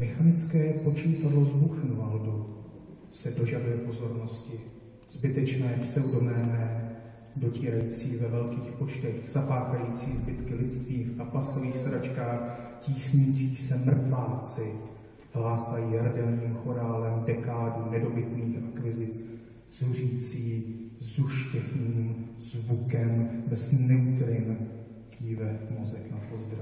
Mechanické počítadlo z Buchenwaldu se dožaduje pozornosti. Zbytečné pseudoméné, dotírající ve velkých počtech, zapáchající zbytky lidství v plastových sračkách, tísnící se mrtváci, hlásají jardelním chorálem dekádu nedobytných akvizic, zuřící zuštěchným zvukem bez neutrin kýve mozek na pozdrav.